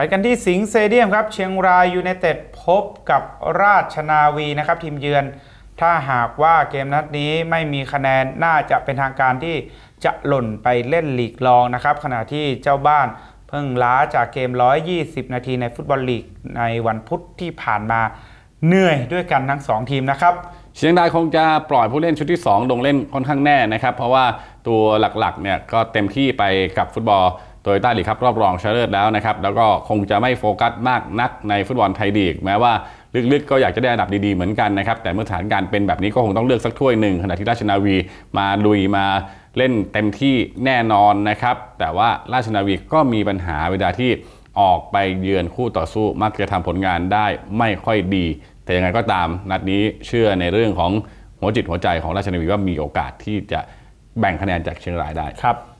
ไปกันที่สิงห์เตเดียมครับ เชียงรายยูไนเต็ดพบกับราชนาวีนะครับ ทีมเยือน ถ้าหากว่าเกมนัดนี้ไม่มีคะแนนน่าจะเป็นทางการที่จะหล่นไปเล่นลีกรองนะครับ ขณะที่เจ้าบ้านเพิ่งล้าจากเกม 120 นาทีในฟุตบอลลีกในวันพุธที่ผ่านมาเหนื่อยด้วยกันทั้ง 2 ทีมนะครับเชียงรายคงจะปล่อยผู้เล่นชุดที่ 2 ลงเล่นค่อนข้างแน่นะครับ เพราะว่าตัวหลักๆเนี่ยก็เต็มที่ไปกับฟุตบอล โตโยต้าลีกครับรอบรองชนะเลิศแล้วนะครับ แล้วก็คงจะไม่โฟกัสมากนักในฟุตบอลไทยลีก แม้ว่าลึกๆ ก็อยากจะได้อันดับดีๆเหมือนกันนะครับ แต่เมื่อสถานการณ์เป็นแบบนี้ก็คงต้องเลือกสักถ้วยหนึ่งขณะที่ราชนาวีมาลุยมาเล่นเต็มที่แน่นอนนะครับ แต่ว่าราชนาวีก็มีปัญหาเวลาที่ออกไปเยือนคู่ต่อสู้มักจะทำผลงานได้ไม่ค่อยดี แต่ยังไงก็ตามนัดนี้เชื่อในเรื่องของหัวจิตหัวใจของราชนาวีว่ามีโอกาสที่จะแบ่งคะแนนจากเชียงรายได้ครับ